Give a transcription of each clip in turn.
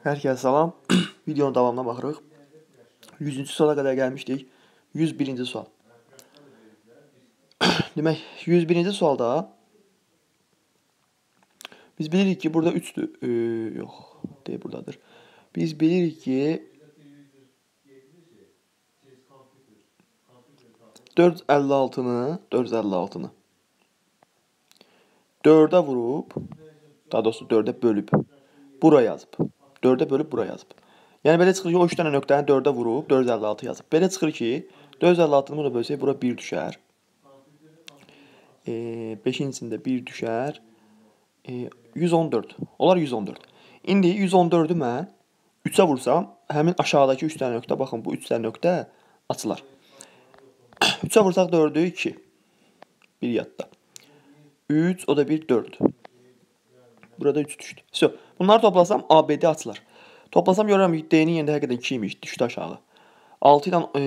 Hər kəsə salam. Videonun davamına baxırıq. 100-cü suala qədər gəlmişdik. 101-ci sual. Demək, 101-ci sualda biz bilirik ki, burada 3-dür. E, yox, deyil buradadır. Biz bilirik ki 456-nı, 456-nı 4-ə vurub, daha doğrusu 4-ə bölüb bura yazıb. 4-ə bölüb bura yazıb. Yəni belə çıxır ki, o 3 dənə nöqtəni 4-ə vurub 456 yazıb. Belə çıxır ki, 456-nı bura bölsək bura 1 düşər. E, 5-incisində 1 düşər. E, 114. Olar 114. İndi 114-ü mən 3-ə vursam, həmin aşağıdakı 3 dənə nöqtə, baxın bu 3 dənə nöqtə açılar. 3-ə vursaq 4-ü 2. 1 yadda. 3, o da 1, 4. Burada 3 düşdü. So, bunları toplasam ABD açılır. Toplasam görürəm ki, D-nin yerində həqiqətən 2 imiş, düşdü aşağı. 6 ilə e,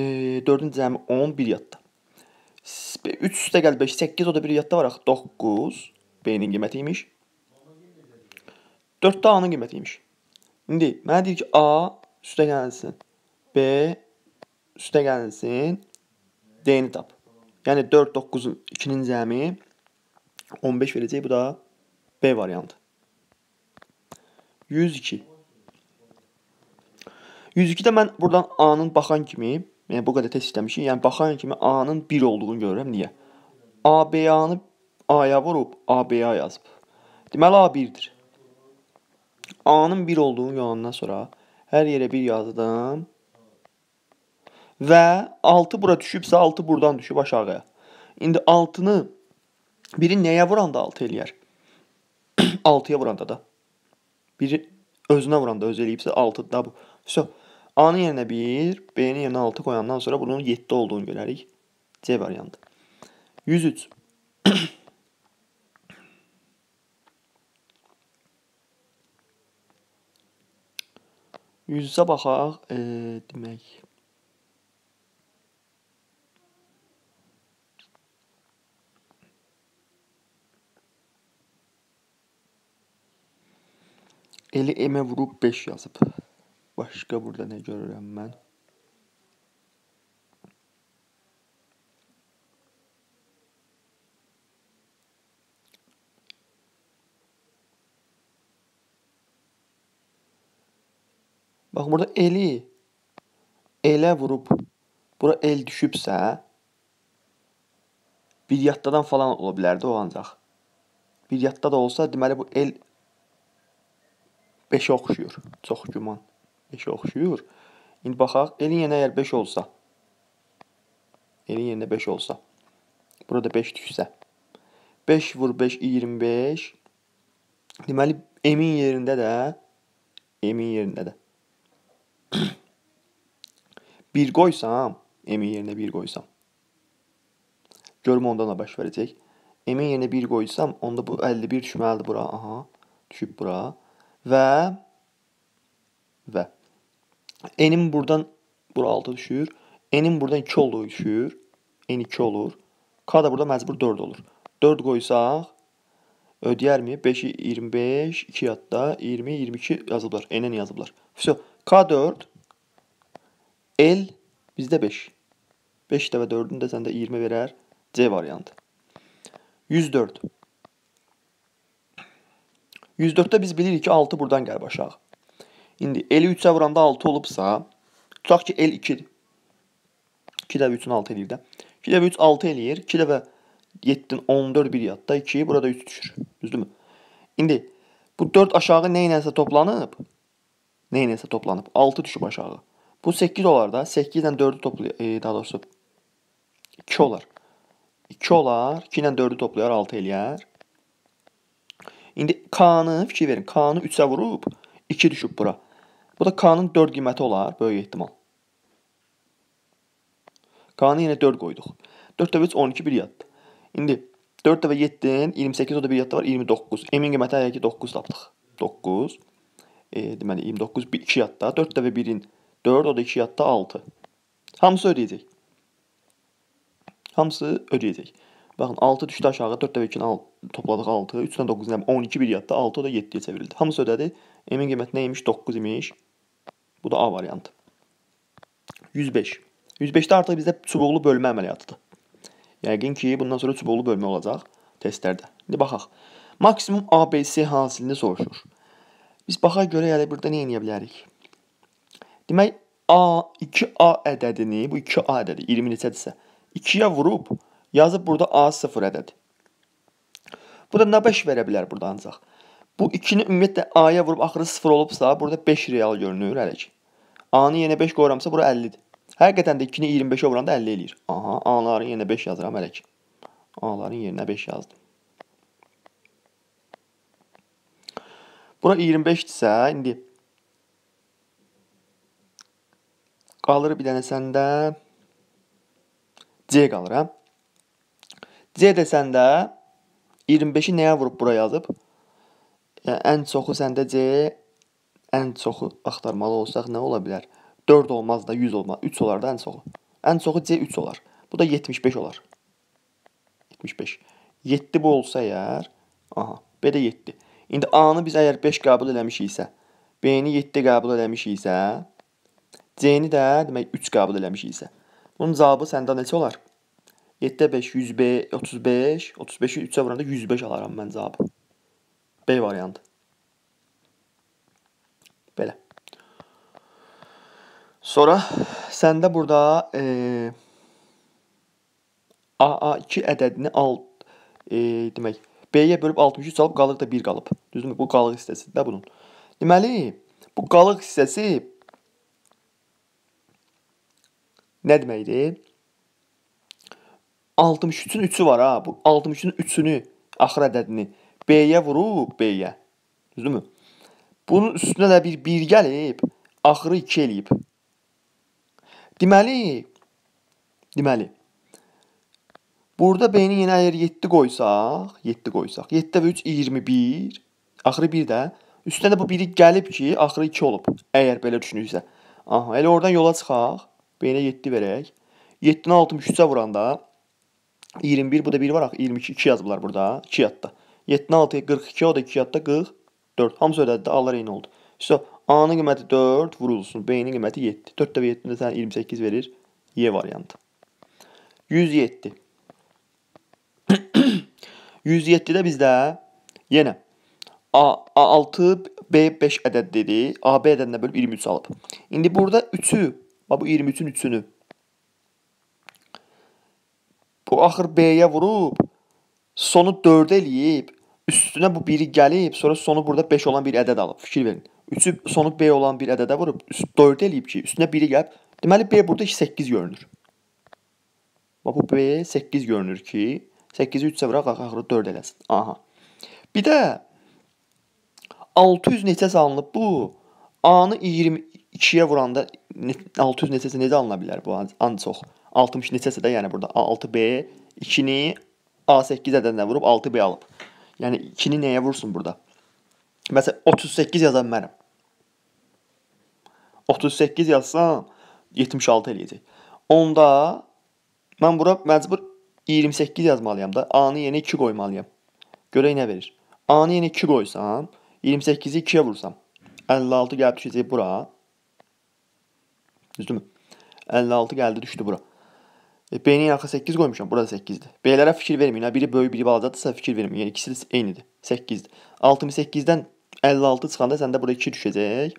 4-ün cəmi 10, 1 yadda. 3 üstə gəl 5, 8, o da 1 yadda var axı 9. B-nin qiyməti imiş. 4-də A-nın qiyməti imiş. İndi mənə deyir ki, A üstə gəlsin. B üstə gəlsin. D-ni tap. Yəni 4, 9-un 2-nin cəmi 15 verəcək. Bu da B variantı. 102. 102-də mən buradan A-nın baxan kimi, yəni bu qədər test işləmişik, yəni baxan kimi A-nın 1 olduğunu görürəm. Niyə? A B-yanı A-ya vurub A-B-ya yazıb. Deməli A 1-dir. A-nın 1 olduğunu görandan sonra hər yerə 1 yazdım. Və 6 bura düşübsə 6 buradan düşüb aşağıya. İndi 6-nı biri nəyə vuranda 6 eləyər? 6-ya vuranda da. Biri özünə vuranda öz eləyibsə 6 da bu. So, A-nın yerinə 1, B-nin yerinə 6 qoyandan sonra bunun 7 olduğunu görərik. C variantı. 103. Yüzsə baxaq, e, demək. Eli emə vurub 5 yazıb. Başqa burada nə görürəm mən? Bax burada eli elə vurub bura el düşübsə bir yaddadan falan ola bilərdi o ancaq. Bir yadda da olsa deməli bu el 5-ə oxşuyur. Çox güman. 5-ə oxşuyur. İndi baxaq, elin yerinə əgər 5 olsa, elin yerinə 5 olsa, burada 5 düşsə, 5 vur 5, 25. Deməli, m-in yerində də, m-in yerində də 1 qoysam, m-in yerinə 1 qoysam, görüm ondan da baş verəcək. M-in yerinə 1 qoysam, onda bu 51 düşməlidir bura. Aha, düşüb bura. Və və N'in buradan bura 6 düşür. N'in buradan 2 olduğu düşür. N 2 olur. K da burada məcbur 4 olur. 4 qoysaq ödəyərmi? 5-i 25, 2 yadda 20, 22 yazıblar. N-ni yazıblar. Vəsə K4 L bizdə 5. 5 də və 4-ün də səndə 20 verər. C variantı. 104. 104-də biz bilirik ki, 6 buradan gəlir aşağı. İndi eli 3-ə vuranda 6 olubsa, tutaq ki, el 2-dir. 2 dəfə 3-ün 6 eləyir də. 2 dəfə 3 6 eləyir. 2 dəfə 7-nin 14 bir yadda 2, burada 3 düşür. Düzdürmü? İndi bu 4 aşağı nə iləsə toplanıb, nə iləsə toplanıb 6 düşüb aşağı. Bu 8 olar da. 8 ilə 4-ü toplayır, e, daha doğrusu 2 olar. 2 olar. 2 ilə 4-ü toplayar 6 eləyər. İndi K-nı fikir verin. K-nı 3-ə vurub 2 düşüb bura. Bu da K-nın 4 qiyməti olar, böyük ehtimal. K-nı yenə 4 qoyduq. 4 dəfə 3 12 bir yaddır. İndi 4 dəfə 7-nin 28 o da bir yadda var 29. M-in qiyməti həqiqi 9 tapdıq. 9. E, deməli 29 bir 2 yadda. 4 dəfə 1-in 4 o da 2 yadda 6. Hamısı ödəyəcək. Hamısı ödəyəcək. Baxın 6 düşdü aşağı. 4 dəfə 2-ni topladıq 6. 3-dən 9-dan 12 bir yadda 6 o da 7-yə çevrildi. Hamısı ödədi. M-in qiyməti neymiş? 9 imiş. Bu da A variantı. 105. 105-də artıq bizdə çubuqlu bölmə əməliyyatıdır. Yəqin ki, bundan sonra çubuqlu bölmə olacaq testlərdə. İndi baxaq. Maksimum ABC hasilini soruşur. Biz baxaq görə yəni burada nə edə bilərik? Demək A 2A ədədini, bu 2A ədədi 20 neçədirsə, 2-yə vurub yazıb burada A 0 ədədi. Bu da nə 5 verə bilər burada ancaq. Bu 2-ni ümumiyyətlə A-ya vurub axırı 0 olubsa, burada 5 real görünür hələ ki. A-nı yenə 5 qoyuramsa bura 50-dir. Həqiqətən də 2-ni 25-ə vuranda 50 eləyir. Aha, A-ların yerinə 5 yazıram hələ ki. A-ların yerinə 5 yazdım. Bura 25-dirsə, indi qalır bir dənə səndə C qalır, hə? C desəndə 25-i nəyə vurub bura yazıb? Yəni ən çoxu səndə C ən çoxu axtarmalı olsaq nə ola bilər? 4 olmaz da 100 olmaz. 3 olar da ən çoxu. Ən çoxu C 3 olar. Bu da 75 olar. 75. 7 bu olsa əgər, aha, B də 7. İndi A-nı biz əgər 5 qəbul eləmişiksə, B-ni 7 qəbul eləmişiksə, C-ni də demək 3 qəbul eləmişiksə, bunun cavabı səndə neçə olar? 7 5 105 35 35-i 3-ə vuranda 105 alaram mən cavabı. B variantı. Belə. Sonra səndə burada e, AA2 ədədini al e, demək B-yə bölüb 63 alıb qalıq da 1 qalıb. Düzdürmü? Bu qalıq hissəsidir də bunun. Deməli, bu qalıq hissəsi nə deməkdir? 63-ün 3-ü var ha. Bu 63-ün 3-ünü axır ədədini B-yə vurub B-yə. Düzdürmü? Bunun üstünə də bir 1 gəlib, axırı 2 eləyib. Deməli, deməli, burada B-ni yenə əgər 7 qoysaq, 7 qoysaq, 7 və 3 21, axırı 1 də, üstünə də bu biri gəlib ki, axırı 2 olub, əgər belə düşünürsə. Aha, elə oradan yola çıxaq, B-nə 7 verək, 7-ni 63-ə vuranda 21, bu da 1 var axı, 22, 2 yazıblar burada, 2 yadda. 7-ni 6-ya 42, o da 2 yadda 44. Hamısı ödədi, A'lar eyni oldu. So, A-nın qiyməti 4 vurulsun. B-nin qiyməti 7. 4 dəfə 7-də sənə 28 verir. Y variantı. 107. 107-də bizdə yenə A, A6, B5 ədəd dedi. AB ədədinə bölüb 23 alıb. İndi burada 3-ü, bu 23-ün 3-ünü bu axır B-yə vurub sonu 4 eləyib, üstünə bu biri gəlib, sonra sonu burada 5 olan bir ədəd alıb. Fikir verin. 3-ü sonu B olan bir ədədə vurub 4 eləyib ki, üstünə biri gəlib. Deməli B burada 8 görünür. Bax bu B 8 görünür ki, 8-i 3-ə vuraq axırı 4 eləsin. Aha. Bir də 600 neçəsə alınıb bu? A-nı 22-yə vuranda 600 neçəsə necə alına bilər bu an çox? 60 neçəsə də yəni burada 6B 2-ni A8 ədədinə vurub 6B alıb. Yəni 2-ni nəyə vursun burada? Məsələn 38 yaza bilmərəm. 38 yazsam 76 eləyəcək. Onda mən bura məcbur 28 yazmalıyam da. A-nı yenə 2 qoymalıyam. Görək nə verir. A-nı yenə 2 qoysam, 28-i 2-yə vursam, 56 gəlib düşəcək bura. Düzdürmü? 56 gəldi düşdü bura. E, B-nin arxa 8 qoymuşam, burada 8-dir. B-lərə fikir verməyin. Biri böyük, biri balacadırsa fikir verməyin. Yəni ikisi də eynidir. 8-dir. 68-dən 56 çıxanda səndə bura 2 düşəcək.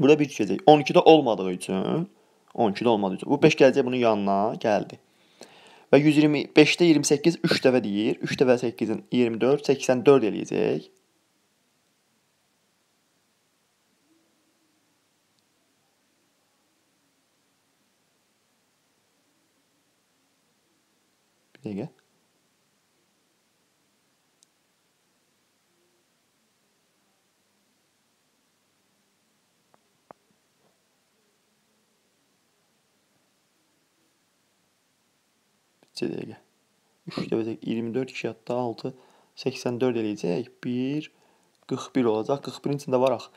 Burada 1 düşəcək. 12-də olmadığı üçün 12-də olmadığı üçün. Bu 5 gələcək bunun yanına, gəldi. Və 125-də 28 3 dəfə deyir. 3 dəfə 8-in 24, 84 eləyəcək. Bir dəqiqə. Bitcə dəqiqə. 3 dəfə 24, 2 hətta 6, 84 eləyəcək. 1, 41 olacaq. 41-in içində var axı.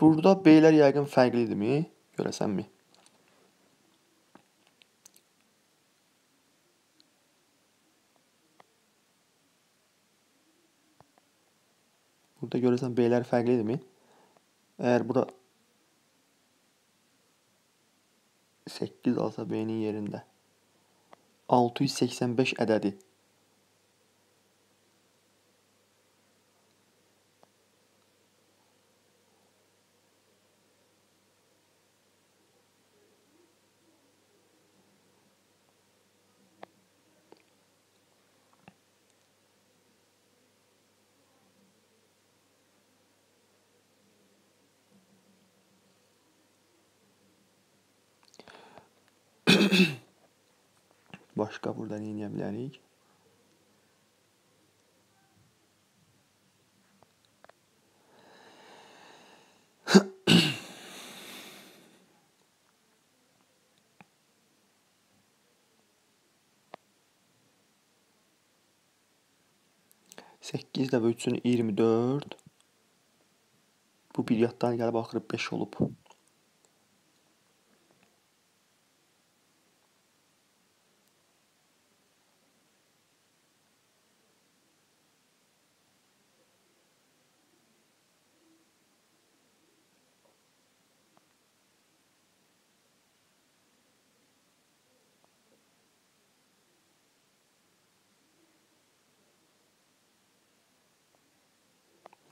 Burada B-lər yəqin fərqlidirmi? Görəsənmi? Burada görəsən B-lər fərqlidirmi? Eğer bura 8 alsa B-nin yerində 685 ədədi Başqa burada nə edə bilərik? Səkkiz də bölsün 24. Bu bir yaddan gəlib axırı 5 olub.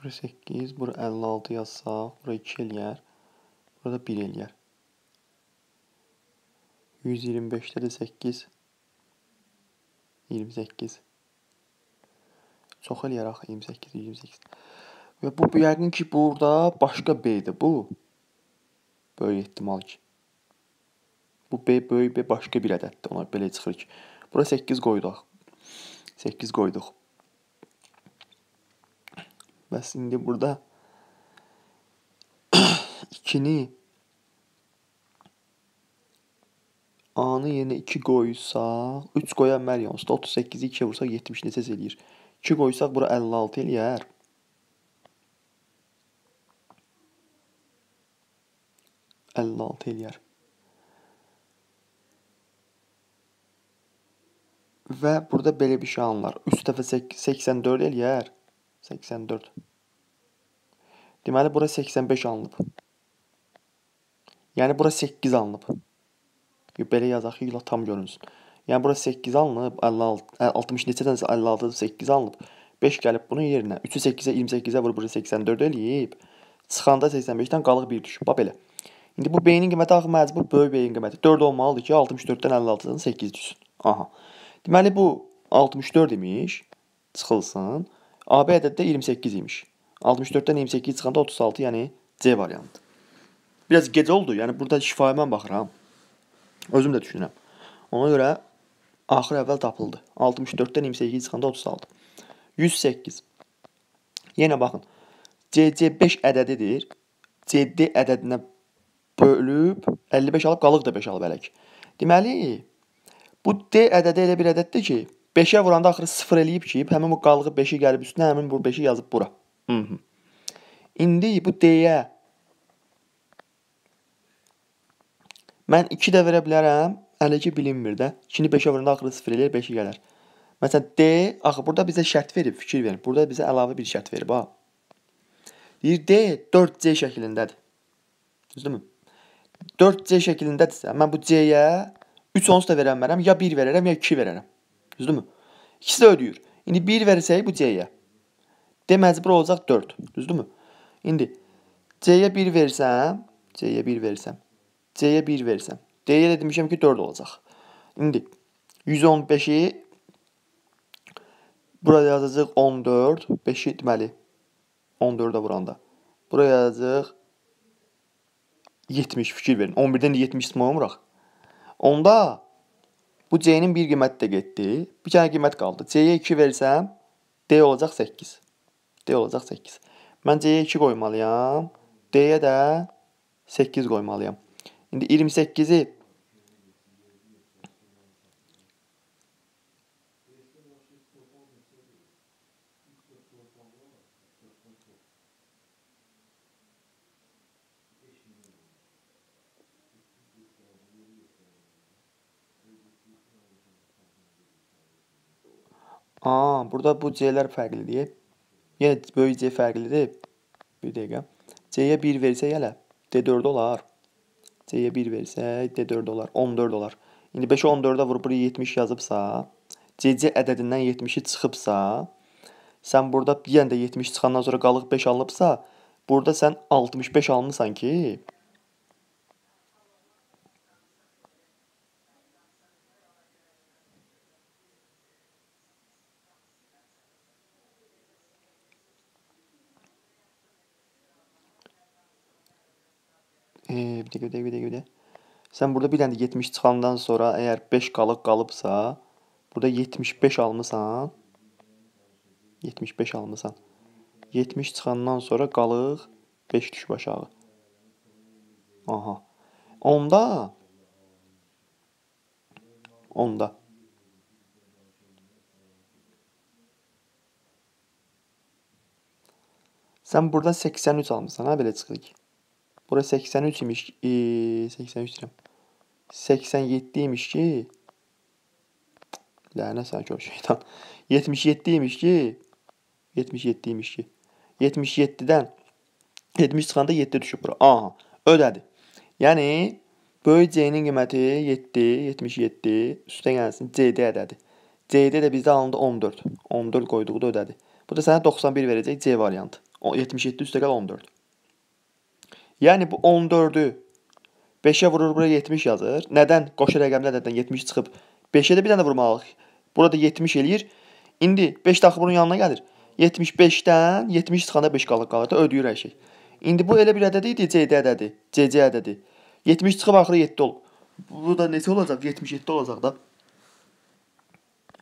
Bura 8, bura 56 yazsaq, bura 2 eləyər. Burada 1 eləyər. 125-də də 8 28 Çox eləyər axı 28 28. Və bu yəqin ki, burada başqa B-dir bu. Böyük ehtimal ki. Bu B böyük B başqa bir ədəddir. Ona belə çıxır ki. Bura 8 qoyduq. 8 qoyduq. Bəs indi burada 2-ni A-nın yerinə 2 qoysaq, 3 qoya bilmərik onsuz da 38-i 2-yə vursaq 70 neçə eləyir? 2 qoysaq bura 56 eləyər. Əlli altı eləyər. Və burada belə bir şey alınır. 3 dəfə 84 eləyər. 84. Deməli bura 85 alınıb. Yəni bura 8 alınıb. Belə yazaq ki, tam görünsün. Yəni bura 8 alınıb, 56 60 neçədənsə 56 8 alınıb. 5 gəlib bunun yerinə 3-ü 8-ə 28-ə vurub bura 84 eləyib. Çıxanda 85-dən qalıq 1 düşüb. Bax belə. İndi bu B-nin qiyməti axı məcbur böyük B-nin qiyməti 4 olmalıdır ki, 64-dən 56-dan 8 düşsün. Aha. Deməli bu 64 imiş. Çıxılsın. AB ədədi də 28 imiş. 64-dən 28 çıxanda 36, yəni C variantı. Biraz gecə oldu, yəni burada şifaya mən baxıram. Özüm də düşünürəm. Ona görə axır əvvəl tapıldı. 64-dən 28 çıxanda 36. 108. Yenə baxın. CC 5 ədədidir. CD ədədinə bölüb 55 alıb qalıq da 5 alıb ələk. Deməli, bu D ədədi elə bir ədəddir ki, 5-ə vuranda axırı 0 eləyib ki, həmin bu qalığı 5-i gəlib üstünə, həmin bu 5-i yazıb bura. Hı -hı. İndi bu D-yə mən 2 də verə bilərəm, hələ ki bilinmir də. 2-ni 5-ə vuranda axırı 0 eləyir, 5-i gələr. Məsələn, D, axı burada bizə şərt verib, fikir verin. Burada bizə əlavə bir şərt verib, ha. Deyir D 4C şəklindədir. Düzdürmü? 4C şəklindədirsə, mən bu C-yə 3 onsuz da verə bilmərəm, ya 1 verərəm, ya 2 verərəm. Düzdürmü? İkisi də ödəyir. İndi 1 versək bu C-yə. D məcbur olacaq 4. Düzdürmü? İndi C-yə 1 versəm, C-yə 1 versəm, C-yə 1 versəm, D-yə də demişəm ki 4 olacaq. İndi 115-i buraya yazacağıq 14, 5-i deməli 14-ə vuranda. Buraya yazacağıq 70 fikir verin. 11-dən də 70 çıxmamıraq. Onda Bu C-nin bir qiyməti də getdi. Bir dənə qiymət qaldı. C-yə 2 versəm, D olacaq 8. D olacaq 8. Mən C-yə 2 qoymalıyam. D-yə də 8 qoymalıyam. İndi 28-i Aa, burada bu C-lər fərqlidir. Yenə böyük C fərqlidir. Bir dəqiqə. C-yə 1 versək hələ D4 olar. C-yə 1 versək D4 olar. 14 olar. İndi 5-i 14-ə vurub buraya 70 yazıbsa, CC ədədindən 70-i çıxıbsa, sən burada yenə də 70 çıxandan sonra qalıq 5 alınıbsa, burada sən 65 almısan ki, bir dəqiqə, bir dəqiqə, bir dəqiqə. Sən burada bir dənə də 70 çıxandan sonra əgər 5 qalıq qalıbsa, burada 75 almısan. 75 almısan. 70 çıxandan sonra qalıq 5 düşüb aşağı. Aha. Onda onda Sən burada 83 almısan, ha belə çıxır ki. Bura 83 imiş. E, 83 deyirəm. 87 imiş ki. Lənət sənə kör şeytan. 77 imiş ki. 77 imiş ki. 77-dən 70 çıxanda 7 düşüb bura. Aha, ödədi. Yəni böyük C-nin qiyməti 7, 77, üstə gəlsin CD ədədi. CD də bizdə alındı 14. 14 qoyduğu da ödədi. Bu da sənə 91 verəcək C variantı. 77 üstə gəl 14. Yəni bu 14-ü 5-ə vurur, bura 70 yazır. Nədən? Qoşu rəqəmli ədəddən 70 çıxıb 5-ə də bir dənə vurmalıyıq. Burada 70 eləyir. İndi 5 daxil bunun yanına gəlir. 75-dən 70 çıxanda 5 qalır qalır da ödəyir hər şey. İndi bu elə bir ədəd idi, CD ədədi, CC ədədi. 70 çıxıb axırı 7 olub. Bu da neçə olacaq? 77 olacaq da.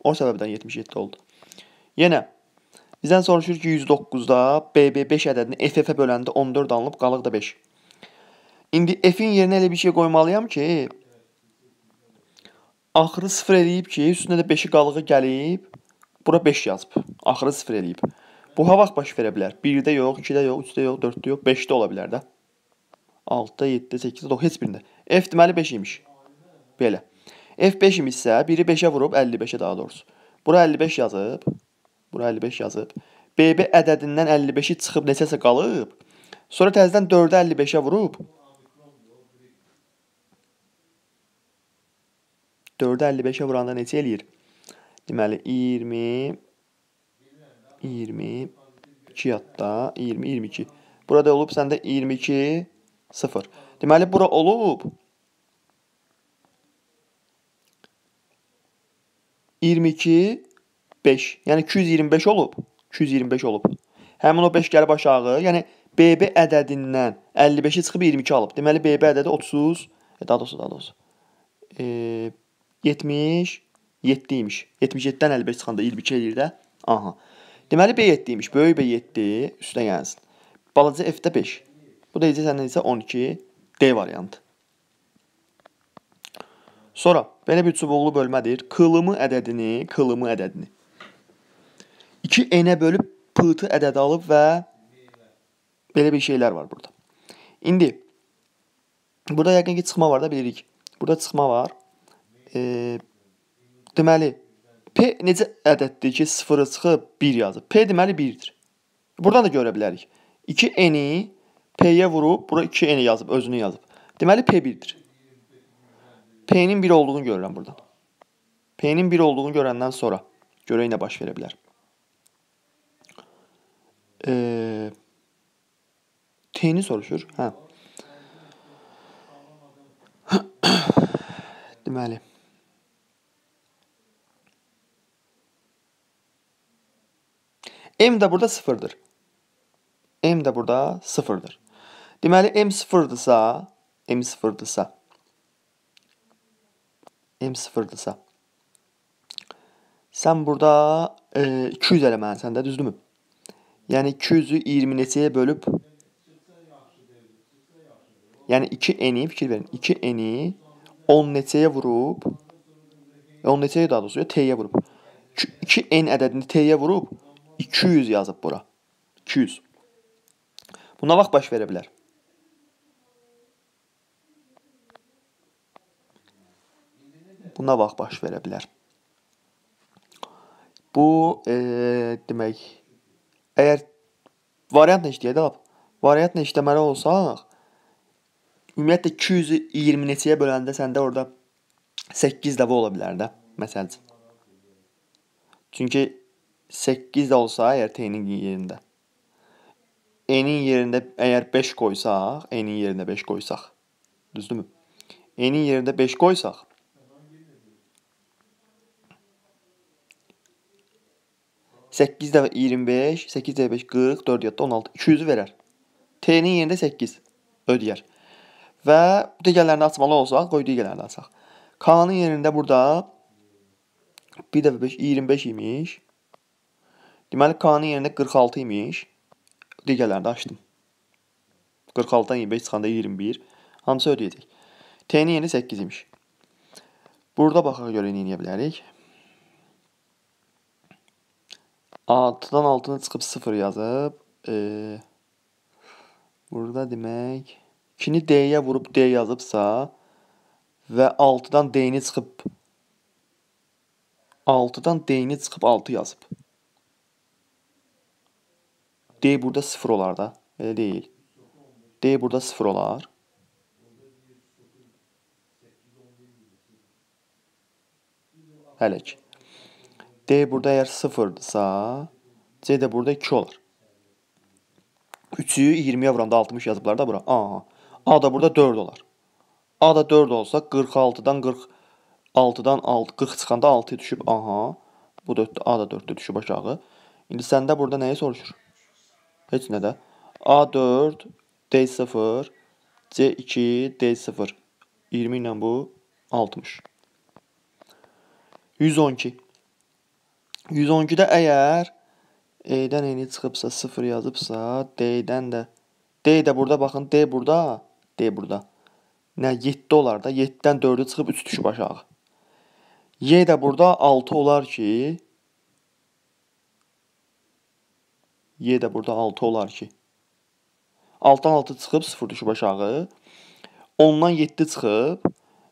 O səbəbdən 77 oldu. Yenə bizdən soruşur ki, 109-da BB5 ədədini FF-ə böləndə 14 alınıb, qalıq da 5. İndi f-in yerinə elə bir şey qoymalıyam ki, axırı 0 eləyib ki, üstünə də 5-i qalığı gəlib, bura 5 yazıb. Axırı 0 eləyib. Bu ha vaxt baş verə bilər. 1-də yox, 2-də yox, 3-də yox, 4-də yox, 5-də ola bilər də. 6-da, 7-də, 8-də, 9 heç birində. F deməli 5 imiş. Belə. F 5 imişsə, biri 5-ə vurub 55-ə daha doğrusu. Bura 55 yazıb. Bura 55 yazıb. BB ədədindən 55-i çıxıb neçəsə qalıb. Sonra təzədən 4-ə 55-ə vurub 4-ə 55-ə vuranda neçə eləyir? Deməli 20 20 2 yadda 20 22. Burada olub səndə 22 0. Deməli bura olub 22 5. Yəni 225 olub. 225 olub. Həmin o 5 gəlib aşağı. Yəni BB ədədindən 55-i çıxıb 22 alıb. Deməli BB ədədi 30, e, daha doğrusu, daha doğrusu. E, 77 imiş. 77-dən 55 çıxanda 22 eləyir də. Aha. Deməli B7 imiş. Böyük B7 üstə gəlsin. Balaca F-də 5. Bu da isə səndən isə 12 D variantı. Sonra belə bir çubuqlu bölmədir. Qılımı ədədini, qılımı ədədini 2 n-ə bölüb p-tı ədəd alıb və belə bir şeylər var burada. İndi burada yəqin ki çıxma var da bilirik. Burada çıxma var. E, deməli P necə ədəddir ki, 0-ı çıxıb 1 yazıb? P deməli 1-dir. Buradan da görə bilərik. 2n-i P-yə vurub, bura 2n yazıb, özünü yazıb. Deməli P 1-dir. P-nin 1 olduğunu görürəm buradan. P-nin 1 olduğunu görəndən sonra görək nə baş verə bilər. Eee T-ni soruşur. Hə. Deməli. M də burada 0-dır. M də burada 0-dır. Deməli M 0-dırsa, M 0-dırsa M 0-dırsa sən burada e, 200 eləməlisən də, düzdürmü? Yəni 200-ü 20 neçəyə bölüb Yəni 2n-i fikir verin. 2n-i 10 neçəyə vurub 10 neçəyə daha doğrusu t-yə vurub. 2n ədədini t-yə vurub 200 yazıb bura. 200. Bu nə vaxt baş verə bilər? Bu nə vaxt baş verə bilər? Bu, e, demək, əgər variantla işləyək də, variantla işləməli olsaq, ümumiyyətlə 220 neçəyə böləndə səndə orada 8 dəfə ola bilər də, məsəl üçün. Çünki 8 də olsa əgər t-nin yerində n-in yerində əgər 5 qoysaq, n-in yerində 5 qoysaq, düzdürmü? n-in yerində 5 qoysaq, Səkkiz dəfə 25, 8 dəfə 5 40, 4 yadda 16, 200-ü verər. T-nin yerində 8 ödəyər. Və digərlərini açmalı olsaq, qoy digərlərini açaq. K-nın yerində burada 1 dəfə 5 25 imiş. Deməli K-nın yerində 46 imiş. Digərlərini açdım. 46-dan 25 çıxanda 21. Hamısı ödəyəcək. T-nin yeri 8 imiş. Burada baxaq görə nə edə bilərik? 6-dan 6-nı çıxıb 0 yazıb, e, burada demək 2-ni D-yə vurub D yazıbsa və 6-dan D-ni çıxıb 6-dan D-ni çıxıb 6 yazıb. D burada 0 olar da. Elə deyil. D burada 0 olar. Hələ ki. D burada əgər 0-dırsa, C də burada 2 olar. 3-ü 20-yə vuranda 60 yazıblar da bura. Aha. A da burada 4 olar. A da 4 olsa 46-dan 46-dan 6 40 çıxanda 6-ya düşüb. Aha. Bu 4 A da 4-də düşüb aşağı. İndi səndə burada nəyi soruşur? Heç nə də. A4 D0 C2 D0 20 ilə bu 60. 112. 112-də əgər E-dən eni çıxıbsa 0 yazıbsa, D-dən də D də burada baxın, D burada, D burada. Nə 7 olar da, 7-dən 4-ü çıxıb 3 düşüb aşağı. Y də burada 6 olar ki, Y də burada 6 olar ki. 6-dan 6 çıxıb 0 düşüb aşağı. 10-dan 7 çıxıb.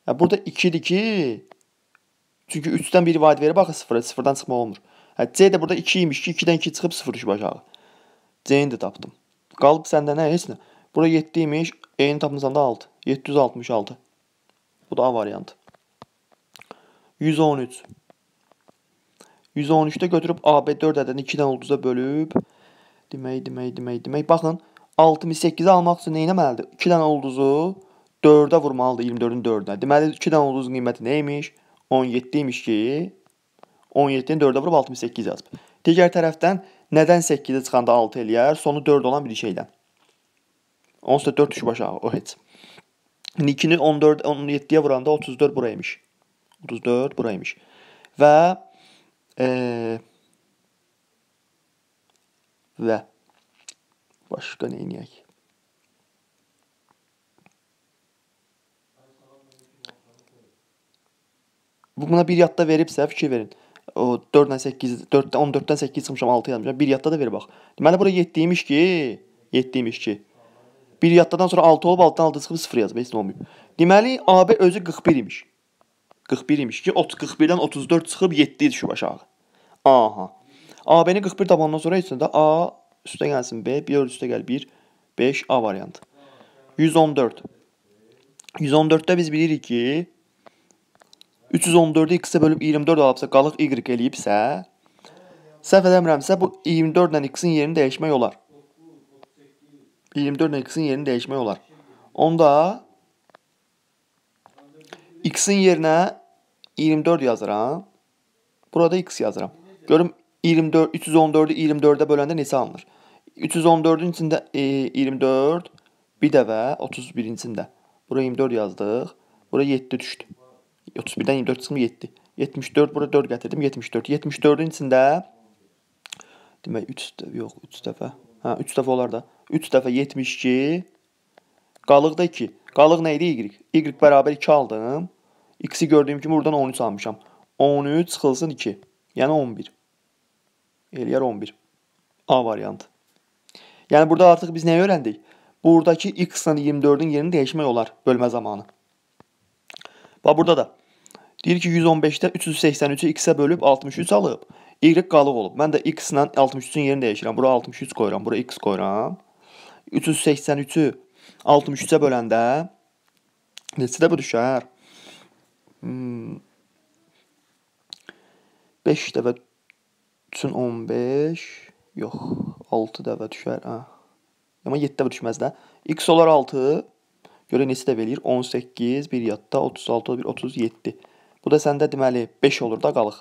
Burada 2-dir ki, çünki 3-dən biri vaid verib axı 0-a, 0-dan çıxmaq olmur. Hə, C də burada 2 imiş ki, 2-dən 2 çıxıb 0 düşüb aşağı. C-ni də tapdım. Qalıb səndə nə, heç nə. Bura 7 imiş, E-ni tapmısan da 6. 766. Bu da A variantı. 113. 113-də götürüb AB 4 ədədini 2 dənə ulduza bölüb demək, demək, demək, demək. Baxın, 68-i almaq üçün nə etməlidir? 2 dənə ulduzu 4-ə vurmalıdır 24-ün 4-ə. Deməli 2 dənə ulduzun qiyməti nə imiş? 17 imiş ki, 17-ni 4-ə vurub 68 yazıb. Digər tərəfdən nədən 8-ə çıxanda 6 eləyər? Sonu 4 olan bir şeydən. Onsuz da 4 düşüb aşağı, o heç. 2-ni 14 17-yə vuranda 34 buraymış. 34 buraymış. Və e, və başqa nə edək? Buna bir yadda veribsə fikir verin. O 4 ilə 8, 4-dən 14-dən 8 çıxmışam, 6 yazmışam. Bir yadda da ver bax. Deməli bura 7 imiş ki, 7 imiş ki. Bir yaddadan sonra 6 olub, altdan 6 çıxıb 0 yazıb, heç nə olmayıb. Deməli AB özü 41 imiş. 41 imiş ki, 41-dən 34 çıxıb 7 düşüb aşağı. Aha. AB-ni 41 tabandan sonra də A üstə gəlsin B, 1 üstə gəl 1, 5 A variantı. 114. 114-də biz bilirik ki, 314-ü x-ə bölüb 24 alıbsa, qalıq y eləyibsə, səhv eləmirəmsə, bu 24 ilə x-in yerini dəyişmək olar. 24 ilə x-in yerini dəyişmək olar. Onda x-in yerinə 24 yazıram. Burada x yazıram. Görüm 24 314-ü 24-ə böləndə neçə alınır? 314-ün içində e, 24 bir dəfə 31-incində. Bura 24 yazdıq. Bura 7 düşdü. 31-dən 24 çıxım 7. 74 bura 4 gətirdim 74. 74-ün içində demək 3 dəfə yox 3 dəfə. Hə 3 dəfə olar da. 3 dəfə 72 qalıqda 2. Qalıq nə idi y? y bərabər 2 aldım. X-i gördüyüm kimi buradan 13 almışam. 13 çıxılsın 2. Yəni 11. Eləyər 11. A variantı. Yəni burada artıq biz nəyi öyrəndik? Buradakı x ilə 24-ün yerini dəyişmək olar bölmə zamanı. Bax burada da deyir ki 115-də 383-ü x-ə bölüb 63 alıb. Y qalıq olub. Mən də x ilə 63-ün yerini dəyişirəm. Bura 63 qoyuram, bura x qoyuram. 383-ü 63-ə böləndə neçədə bu düşər? Hmm. 5 dəfə üçün 15 yox 6 dəfə düşər. Ha. Amma 7 dəfə düşməz də. X olar 6. Görə neçə dəfə eləyir? 18, 1 yadda, 36, 1 37. Bu da səndə deməli 5 olur da qalıq.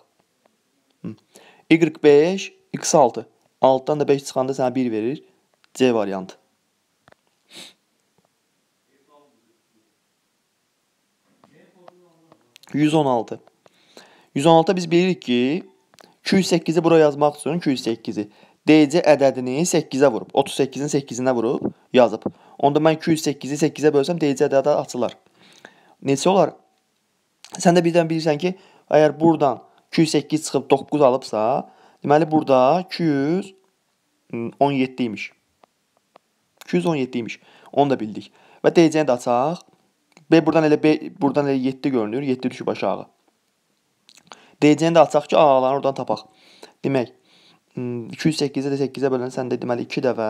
Y5, X6. 6-dan da 5 çıxanda sənə 1 verir. C variantı. Yüz on altı. Yüz on altıda biz bilirik ki, 208-i bura yazmaq üçün 208-i DC ədədini 8-ə vurub, 38-in 8-inə vurub yazıb. Onda mən 208-i 8-ə bölsəm DC ədədi açılar. Neçə olar? Sən də birdən bilirsən ki, əgər buradan 208 çıxıb 9 alıbsa, deməli burada 217 imiş. 217 imiş. Onu da bildik. Və DC-ni də açaq. B buradan elə B buradan elə 7 görünür. 7 düşüb aşağı. DC-ni də açaq ki, A-larını oradan tapaq. Demək, 208-i də 8-ə bölən səndə deməli 2 dəfə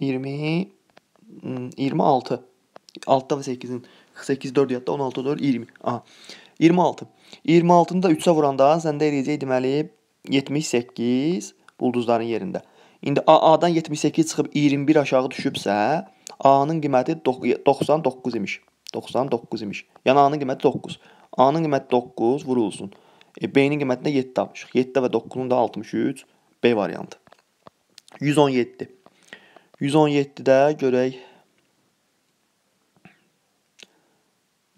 20 26 Altta və 8-in 48 4 yadda 16 4 20. Aha. 26. 26-nı da 3-ə vuranda səndə eləyəcək deməli 78 ulduzların yerində. İndi AA-dan 78 çıxıb 21 aşağı düşübsə, A-nın qiyməti 99 imiş. 99 imiş. Yəni A-nın qiyməti 9. A-nın qiyməti 9 vurulsun. E, B-nin qiymətinə 7 tapmışıq. 7 və 9-un da 63. B variantı. 117. 117-də görək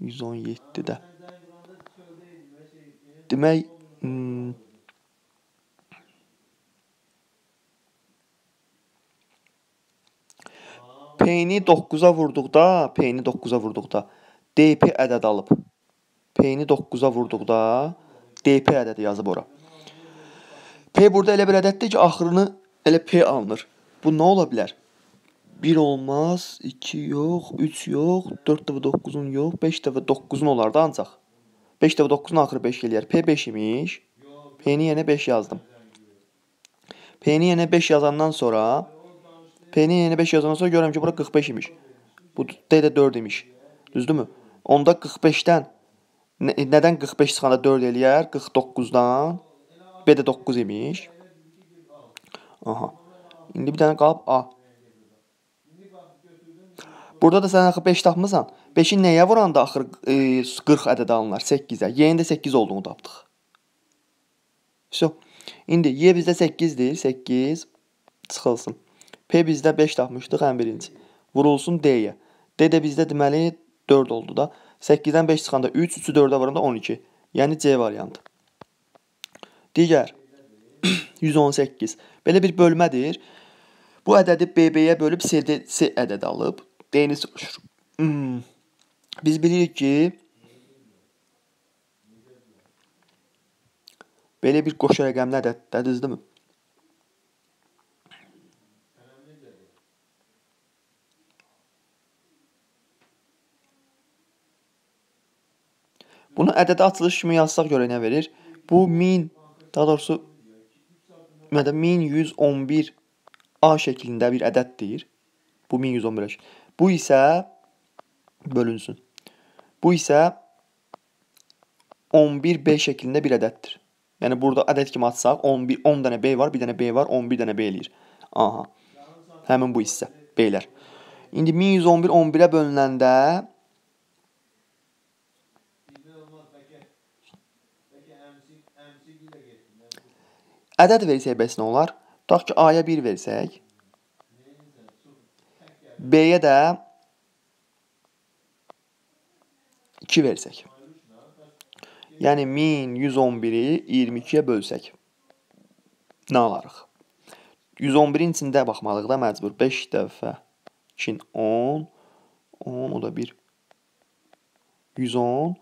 117-də demək hmm, P-ni 9-a vurduqda, P-ni 9-a vurduqda DP ədəd alıb. P-ni 9-a vurduqda DP ədədi yazıb ora. P burada elə bir ədəddir ki, axırını elə P alınır. Bu nə ola bilər? 1 olmaz, 2 yox, 3 yox, 4 dəfə 9-un yox, 5 dəfə 9-un olar da ancaq. 5 dəfə 9-un axırı 5 eləyər. P 5 imiş. P-ni yenə 5 yazdım. P-ni yenə 5 yazandan sonra P-ni yenə 5 yazandan sonra görürəm ki, bura 45 imiş. Bu D də 4 imiş. Düzdürmü? Onda 45-dən nədən 45 çıxanda 4 eləyər? 49-dan B də 9 imiş. Aha. İndi bir dənə qalıb A. Burada da sən axı 5 tapmısan. 5-i nəyə vuranda axır e, 40 ədəd alınır 8-ə. Y-nin də 8 olduğunu tapdıq. Vəsə. İndi Y bizdə 8-dir. 8 çıxılsın. P bizdə 5 tapmışdıq ən birinci. Vurulsun D-yə. D də bizdə deməli 4 oldu da. 8-dən 5 çıxanda 3, 3-ü 4-ə vuranda 12. Yəni C variantı. Digər 118. Belə bir bölmədir. Bu ədədi BB-yə bölüb C-də C ədədi alıb. D-ni soruşur. Hmm. Biz bilirik ki, belə bir qoşa rəqəmli ədəddə, düzdürmü? Bunu ədədə açılış kimi yazsaq görə nə verir? Bu 1000, daha doğrusu mədə 1111 A şəklində bir ədəddir. Bu 1111 Bu isə bölünsün. Bu isə 11B şəklində bir ədəddir. Yəni burada ədəd kimi atsaq 11 10 dənə B var, bir dənə B var, 11 dənə B eləyir. Aha. Həmin bu hissə B-lər. İndi 1111 11-ə bölünəndə ədəd versək bəs nə olar? Tutaq ki, A-ya 1 versək, B-yə də 2 versək. Yəni 1111-i 22-yə bölsək. Nə alarıq? 111-in içində baxmalıyıq da məcbur. 5 dəfə 2 10 10 o da 1 110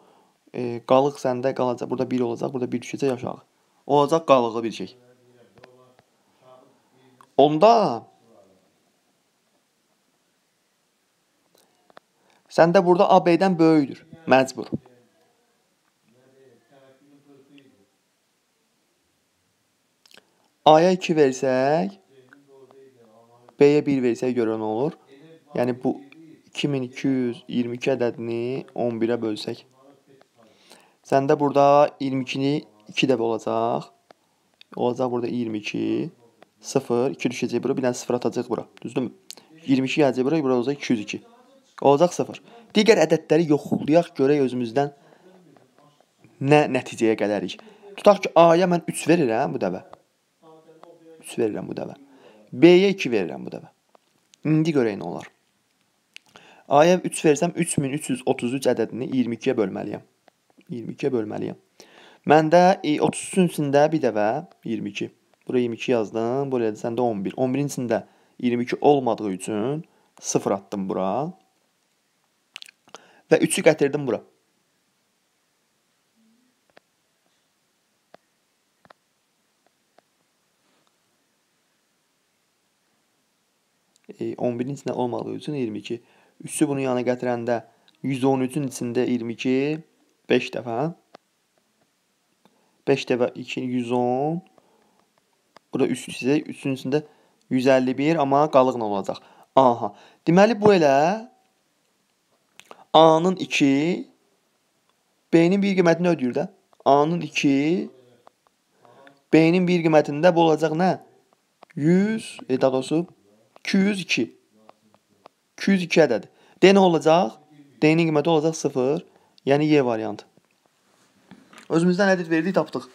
e, qalıq səndə qalacaq. Burada 1 olacaq, burada 1 düşəcək aşağı. Olacaq qalığı bir şey. Onda sən də burada AB-dən böyükdür, məcbur. A-ya 2 versək, B-yə 1 versək görə nə olur? Yəni bu 2222 ədədini 11-ə bölsək. Səndə burada 22-ni 2 dəfə olacaq. Olacaq burada 22. 0, 2 düşəcək bura, bir dənə 0 atacaq bura. Düzdürmü? 22 gələcək bura, bura olacaq 202. Olacaq 0. Digər ədədləri yoxlayaq, görək özümüzdən nə nəticəyə gələrik. Tutaq ki, A-ya mən 3 verirəm bu dəfə. 3 verirəm bu dəfə. B-yə 2 verirəm bu dəfə. İndi görək nə olar. A-ya 3 versəm 3333 ədədini 22-yə bölməliyəm. 22-yə bölməliyəm. Məndə e, 33-ün içində bir dəfə 22. Bura 22 yazdım. Buraya da səndə 11. 11-in içində 22 olmadığı üçün 0 atdım bura. Və 3-ü gətirdim bura. E, 11-in içində olmadığı üçün 22. 3-ü bunun yanına gətirəndə 113-ün içində 22 5 dəfə. 5 dəfə 2 110. Burada 3 sizə 3-ün içində 151 amma qalıqla olacaq. Aha. Deməli bu elə A-nın 2 B-nin bir qiymətini ödəyir də. A-nın 2 B-nin bir qiymətində bu olacaq nə? 100, e, daha doğrusu 202. 202 ədəd. D nə olacaq? D-nin qiyməti olacaq 0. Yəni Y variantı. Özümüzdən ədəd verdik, tapdıq.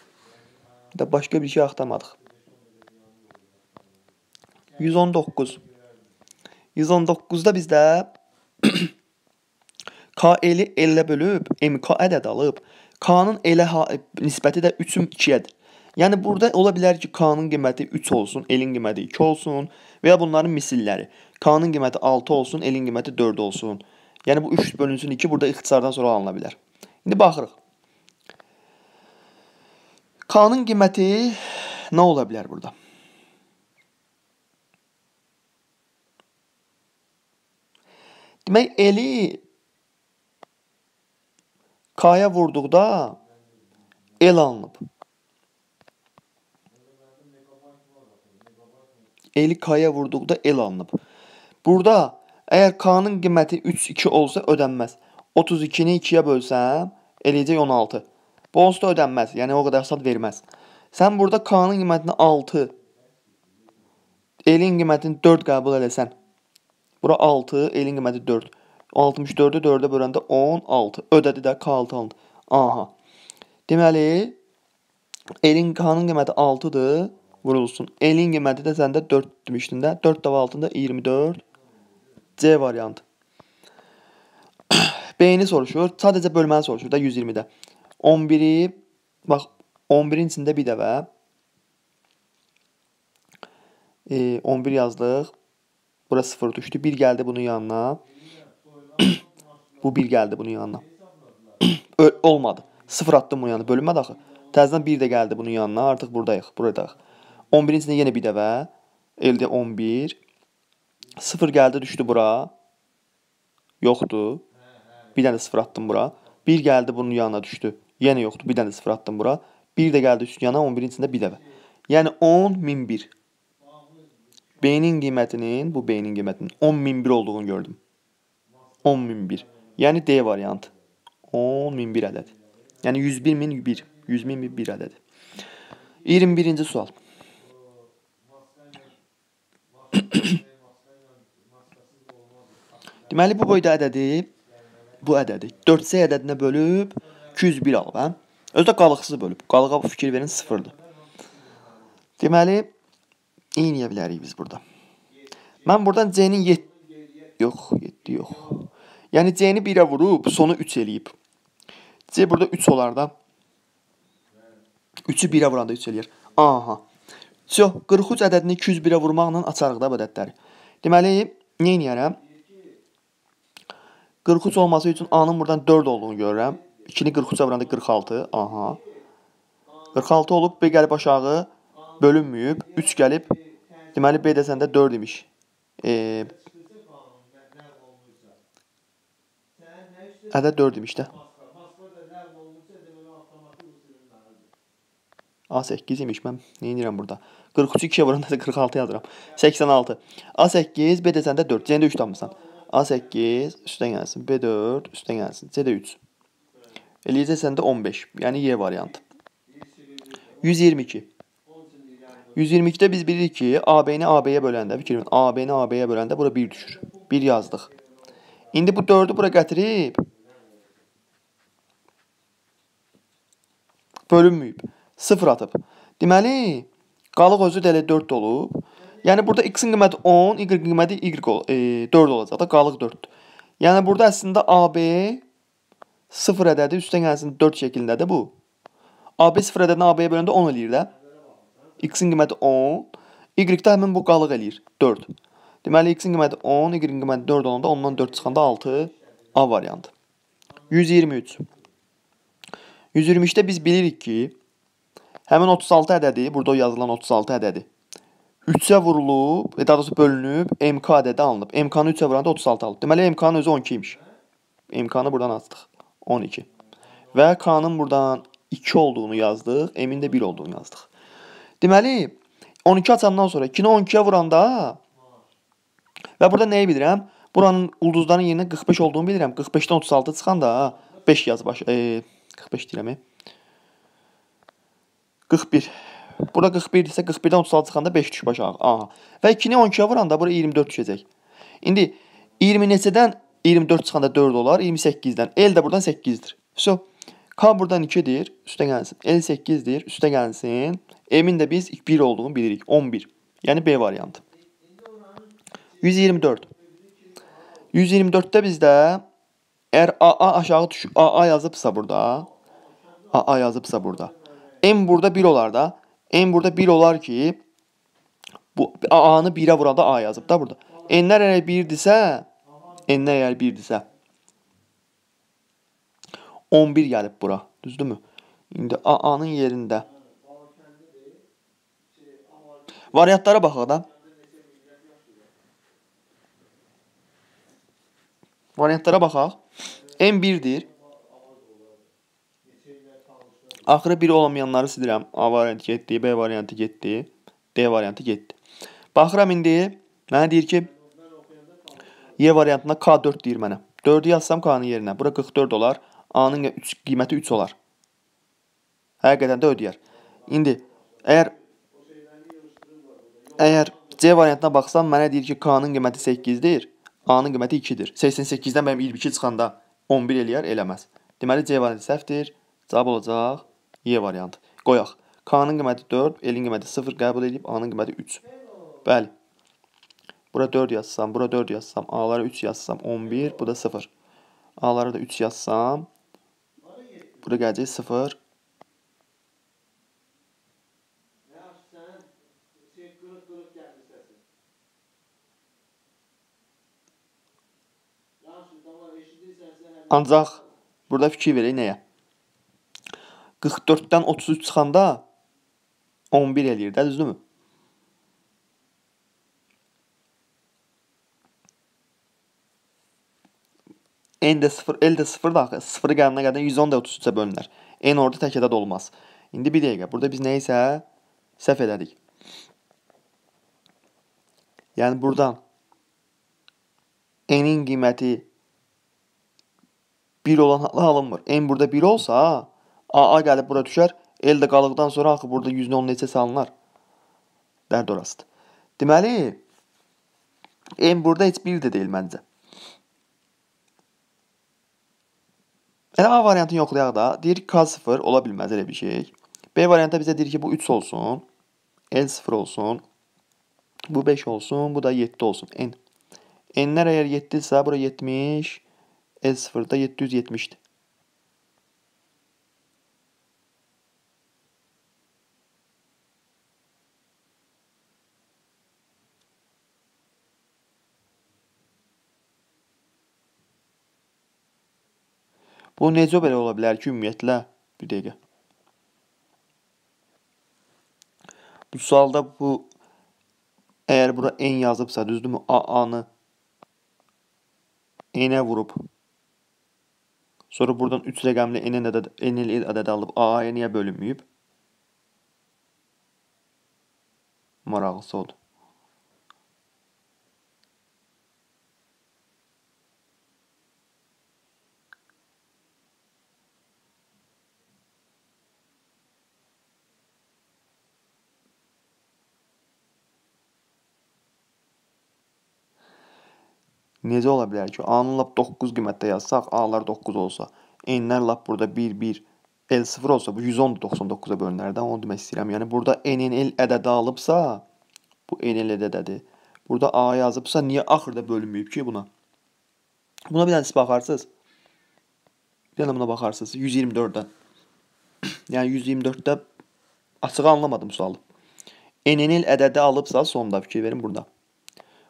Də başqa bir şey axtarmadıq. 119. 119-da bizdə K eli elə bölüb MK ədəd alıb. K-nın elə nisbəti də 3-ün 2-yədir. Yəni burada ola bilər ki, K-nın qiyməti 3 olsun, L-in qiyməti 2 olsun və ya bunların misilləri. K-nın qiyməti 6 olsun, L-in qiyməti 4 olsun. Yəni bu 3 bölünsün 2 burada ixtisardan sonra alına bilər. İndi baxırıq. K-nın qiyməti nə ola bilər burada? Demək, L-i K-ya vurduqda L alınıb. L-i K-ya vurduqda L alınıb. Burada əgər K-nın qiyməti 3 2 olsa ödənməz. 32-ni 2-yə bölsəm eləyəcək 16. Bu onsuz da ödənməz. Yəni o qədər sad verməz. Sən burada K-nın qiymətini 6, L-in qiymətini 4 qəbul eləsən. Bura 6, L-in qiyməti 4. 64-ü 4-ə böləndə 16. Ödədi də K6 alındı. Aha. Deməli, L-in K-nın qiyməti 6-dır. Vurulsun. L-in qiyməti də səndə 4 demişdin də. 4 dəfə altında 24. C variantı. B-ni soruşur. Sadəcə bölməni soruşur da 120-də. 11-i bax 11-in içində bir dəfə e, 11 yazdıq. Bura 0 düşdü. 1 gəldi bunun yanına. Bu 1 gəldi bunun yanına. Olmadı. 0 atdım bunun yanına. Bölünmədi axı. Təzədən 1 də gəldi bunun yanına. Artıq buradayıq. Buradayıq. 11-in içində yenə bir dəfə. Elde 11. 0 gəldi düşdü bura. Yoxdur. Bir dənə 0 atdım bura. 1 gəldi bunun yanına düşdü. Yenə yoxdur. Bir dənə 0 atdım bura. 1 də gəldi düşdü yana 11-in içində bir dəfə. Yəni 10 1001. B-nin qiymətinin, bu B-nin qiymətinin 10 1001 olduğunu gördüm. 10 1001. Yəni D variantı. 10 1001 ədəd. Yəni 101 1001. 100 min bir ədəd. 21-ci sual. Deməli bu boyda ədədi bu ədədi 4C ədədinə bölüb 201 alıb, hə? Özü də qalıqsız bölüb. Qalığa bu fikir verin 0-dır. Deməli eyniyə bilərik biz burada. Mən buradan C-nin 7 yox, 7 yox. Yəni C-ni 1-ə vurub sonu 3 eləyib. C burada 3 olar da. 3-ü 1-ə vuranda 3 eləyir. Aha. Yox, 43 ədədini 201-ə vurmaqla açarıq da bu ədədləri. Deməli, nə edərəm? 43 olması üçün A-nın buradan 4 olduğunu görürəm. 2-ni 43-ə vuranda 46. Aha. 46 olub, B gəlib aşağı bölünməyib. 3 gəlib. Deməli, B dəsəndə 4 imiş. E, ədəd 4 imiş də. A8 imiş. Mən nə edirəm burada? 43 2-yə vuranda da 46 yazıram. 86. A8, B desəndə 4. C-də 3 tapmısan. A8 üstə gəlsin. B4 üstə gəlsin. C-də 3. Eləyəcəksən də 15. Yəni Y variantı. 122. 122-də biz bilirik ki, AB-ni AB-yə böləndə, fikir verin, AB-ni AB-yə böləndə bura 1 düşür. 1 yazdıq. İndi bu 4-ü bura gətirib bölünməyib. 0 atıb. Deməli, qalıq özü də elə 4 olub. Yəni burada x-in qiyməti 10, y qiyməti y e, 4 olacaq da, qalıq 4-dür. Yəni burada əslində AB 0 ədədi üstə gəlsin 4 şəklindədir bu. AB 0 ədədini AB-yə böləndə 10 eləyir də. X-in qiyməti 10, Y-də həmin bu qalıq eləyir 4. Deməli x-in qiyməti 10, y-in qiyməti 4 olanda ondan 4 çıxanda 6 A variantı. 123. 123-də biz bilirik ki, həmin 36 ədədi, burada yazılan 36 ədədi 3-ə vurulub, daha doğrusu bölünüb, MK ədədi alınıb. MK-nı 3-ə vuranda 36 alıb. Deməli MK-nın özü 12 imiş. MK-nı buradan açdıq. 12. Və K-nın buradan 2 olduğunu yazdıq, M-in də 1 olduğunu yazdıq. Deməli, 12 açandan sonra 2-ni 12-yə vuranda və burada nəyi bilirəm? Buranın ulduzların yerinə 45 olduğunu bilirəm. 45-dən 36 çıxanda 5 yaz baş. E, 45 deyirəm. 41. Burada 41 isə 41-dən 36 çıxanda 5 düşüb aşağı. Aha. Və 2-ni 12-yə vuranda bura 24 düşəcək. İndi 20 neçədən 24 çıxanda 4 olar, 28-dən. L də buradan 8-dir. So, K buradan 2-dir, üstə gəlsin. L 8-dir, üstə gəlsin. M-in də biz 1 olduğunu bilirik, 11. Yəni B variantı. 124. 124-də bizdə əgər AA aşağı düşüb, AA yazıbsa burada, AA yazıbsa burada. M burada 1 olar da. M burada 1 olar ki, bu AA-nı 1-ə vuranda A yazıb da burada. N-lər əgər 1-dirsə, N-lər əgər 1-dirsə 11 gəlib bura, düzdürmü? İndi AA-nın yerində Variantlara baxaq da. Variantlara baxaq. M 1-dir. Axırı 1 olmayanları silirəm. A variantı getdi, B variantı getdi, D variantı getdi. Baxıram indi. Mənə deyir ki, Y variantına K4 deyir mənə. 4-ü yazsam K-nın yerinə. Bura 44 olar. A-nın qiyməti 3 olar. Həqiqətən də ödəyər. İndi əgər Əgər C variantına baxsam, mənə deyir ki, K-nın qiyməti 8-dir, A-nın qiyməti 2-dir. 88-dən mənim 22 çıxanda 11 eləyər, eləməz. Deməli C variantı səhvdir. Cavab olacaq Y variantı. Qoyaq. K-nın qiyməti 4, L-in qiyməti 0 qəbul edib, A-nın qiyməti 3. Bəli. Bura 4 yazsam, bura 4 yazsam, A-lara 3 yazsam 11, bu da 0. A-lara da 3 yazsam, bura gələcək 0. Ancaq burada fikir verək nəyə? 44-dən 33 çıxanda 11 eləyir də, düzdürmü? N də 0, L də 0 da axı. 0-ı qərinə qədər 110 da 33-ə bölünər. N orada tək ədəd olmaz. İndi bir dəqiqə. Burada biz nə isə səhv elədik. Yəni buradan N-in qiyməti 1 olan halda alınmır. N burada 1 olsa, AA gəlib bura düşər. L də qalıqdan sonra axı burada 110 neçə salınır? Dərd orasıdır. Deməli, N burada heç 1 də deyil məncə. Elə A variantını yoxlayaq da. Deyir K0 ola bilməz elə bir şey. B variantda bizə deyir ki, bu 3 olsun. L 0 olsun. Bu 5 olsun. Bu da 7 olsun. N. N'lər əgər 7 isə bura 70. S0'da 770'ti. Bu necə belə ola bilər ki, ümumiyyətlə? Bir dəqiqə. Bu sualda bu əgər bura n yazıbsa, düzdürmü? A-nı n-ə vurub Sonra buradan 3 rəqəmli n-in ədəd, n ədədi alıb a-ya niyə bölünməyib? maraqlısı odur. Necə ola bilər ki, A-nı lap 9 qiymətdə yazsaq, A-lar 9 olsa, N-lər lap burada 1, 1, L0 olsa bu 110 99-a bölünər də, onu demək istəyirəm. Yəni burada N-in L ədədi alıbsa, bu N-in ədədidir. Burada A yazıbsa, niyə axırda bölünməyib ki buna? Buna bir dənə baxarsınız. Bir dənə buna baxarsınız 124-dən. yəni 124-də açıq anlamadım sualı. N-in L ədədi alıbsa, sonda fikir verin burada.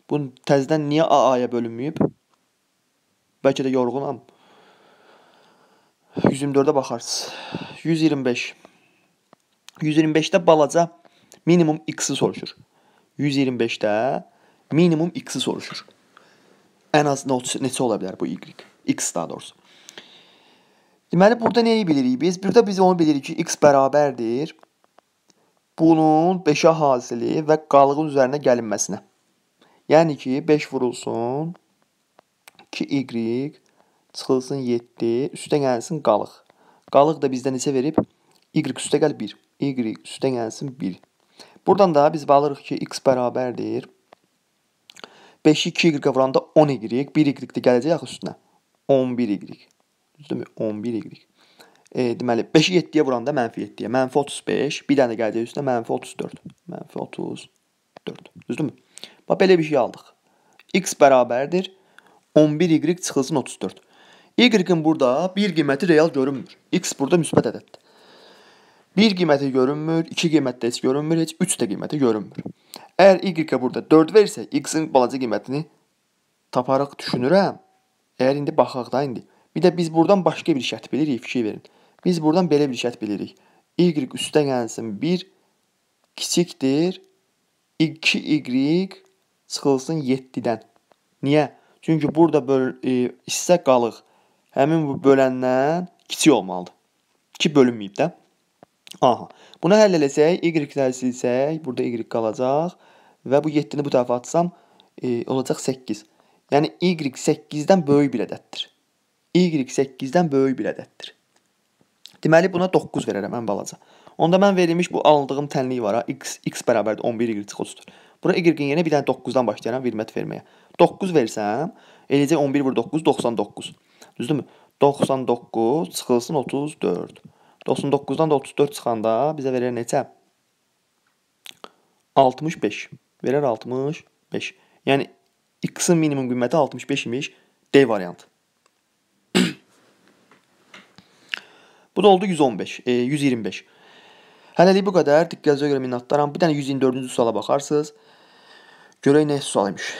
Bu təzədən niyə AA-ya bölünməyib? Bəlkə də yorğunam. 124-ə baxarsınız. 125. 125-də balaca minimum x-i soruşur. 125-də minimum x-i soruşur. Ən az neçə ola bilər bu y? X daha doğrusu. Deməli burada nəyi bilirik biz? Burada biz onu bilirik ki, x bərabərdir bunun 5-ə hasili və qalığın üzərinə gəlinməsinə. Yəni ki, 5 vurulsun 2y çıxılsın 7, üstə gəlsin qalıq. Qalıq da bizdə neçə verib? Y üstə gəl 1. Y üstə gəlsin 1. Buradan da biz alırıq ki, x bərabərdir. 5-i 2 y vuranda 10 y, 1 y də gələcək axı üstünə. 11 y. Düzdürmü? 11 y. E, deməli 5-i 7-yə vuranda mənfi 7-yə. Mənfi 35, bir dənə də gələcək üstünə mənfi 34. Mənfi 34. Düzdürmü? Bax belə bir şey aldıq. x bərabərdir 11 y çıxılsın 34. Y-in burada bir qiyməti real görünmür. X burada müsbət ədəddir. 1 qiyməti görünmür, 2 qiymətdə heç görünmür, heç 3 də qiyməti görünmür. Əgər y-ə burada 4 versə, x-in balaca qiymətini taparaq düşünürəm. Əgər indi baxaq da indi. Bir də biz buradan başqa bir şərt bilirik, fikir verin. Biz buradan belə bir şərt bilirik. y üstə gəlsin 1 kiçikdir 2y çıxılsın 7-dən. Niyə? Çünki burada böl e, hissə qalıq həmin bu böləndən kiçik olmalıdır. Ki bölünməyib də. Aha. Bunu həll eləsək, y-ləri silsək, burada y qalacaq və bu 7-ni bu tərəfə atsam, e, olacaq 8. Yəni y 8-dən böyük bir ədəddir. y 8-dən böyük bir ədəddir. Deməli buna 9 verərəm ən balaca. Onda mən verilmiş bu aldığım tənlik var ha, x x bərabərdir 11 y çıxır. Bura y-in yerinə bir dənə 9-dan başlayaram vermət verməyə. 9 versəm, eləcək 11 vur 9 99. Düzdürmü? 99 çıxılsın 34. 99-dan da 34 çıxanda bizə verər neçə? 65. Verər 65. Yəni x-in minimum qiyməti 65 imiş. D variantı. bu da oldu 115, e, 125. Hələlik bu qədər. Diqqətinizə görə minnətdaram. Bir dənə 124-cü suala baxarsınız. Görək nə sual imiş.